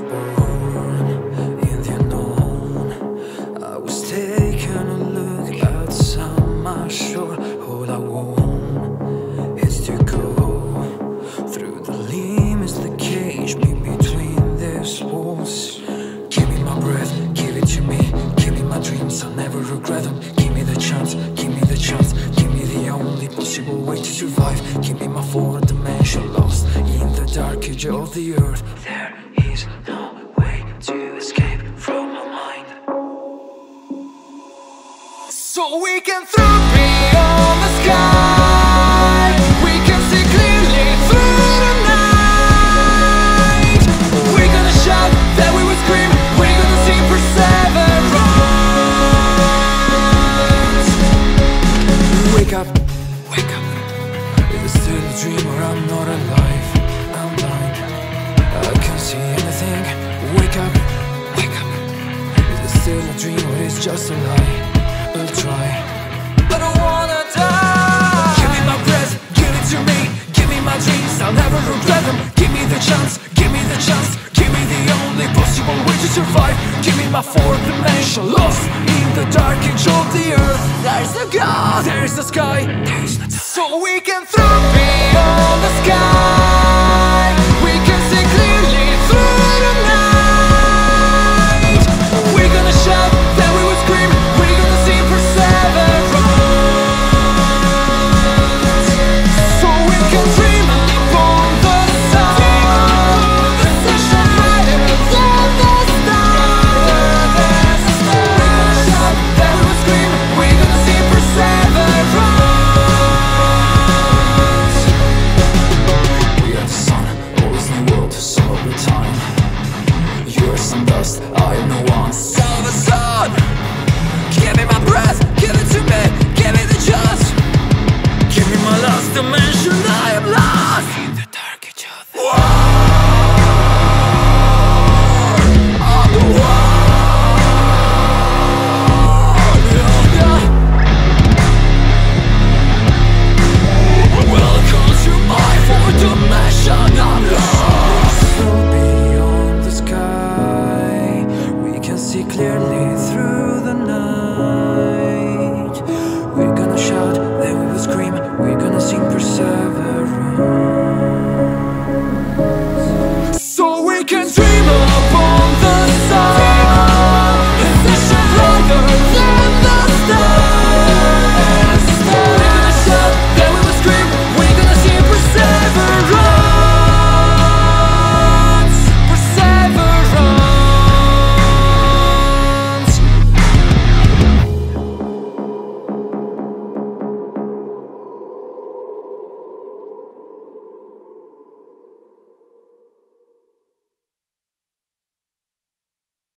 was born in the unknown. I was taking a look at summer shore. All I want is to go through the limits that cage me between these walls. Give me my breath, give it to me. Give me my dreams, I'll never regret them. Give me the chance, give me the chance. Give me the only possible way to survive. Give me my fourth dimension lost in the dark edge of the earth. There no way to escape from my mind. So we can throw beyond the sky. We can see clearly through the night. We're gonna shout, we will scream. We're gonna sing perseverance. Wake up, just a lie? I'll try. I don't wanna die. Give me my breath, give it to me. Give me my dreams, I'll never regret them. Give me the chance, give me the chance. Give me the only possible way to survive. Give me my fourth dimension, lost in the dark edge of the earth. There's the God, there's the sky, there's the so we can throw beyond the sky. Sing perseverance. clearly through the night. We're gonna shout, then we will scream. We're gonna sing perseverance. So we can dream.